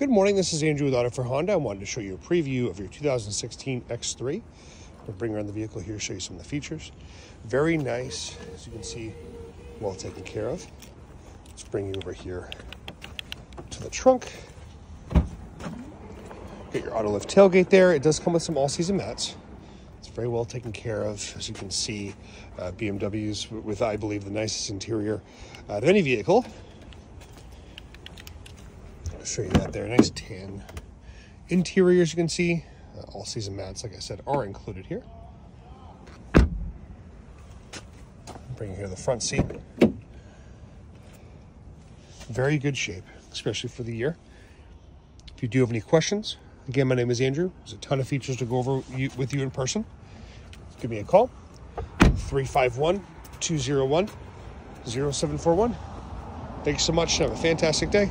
Good morning, this is Andrew with AutoFair Honda. I wanted to show you a preview of your 2016 X3. We'll bring around the vehicle here, show you some of the features. Very nice, as you can see, well taken care of. Let's bring you over here to the trunk. Get your auto lift tailgate there. It does come with some all-season mats. It's very well taken care of, as you can see. Uh, BMWs with, I believe, the nicest interior of any vehicle. Show you that there. Nice tan interior, as you can see. Uh, all season mats, like I said, are included here. Bring here the front seat. Very good shape, especially for the year. If you do have any questions, again, my name is Andrew. There's a ton of features to go over with you in person. Give me a call, 351 201 0741. Thanks so much. Have a fantastic day.